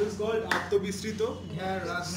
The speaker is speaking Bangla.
This is called আত্মবিস্তৃত হ্যাঁ রাজ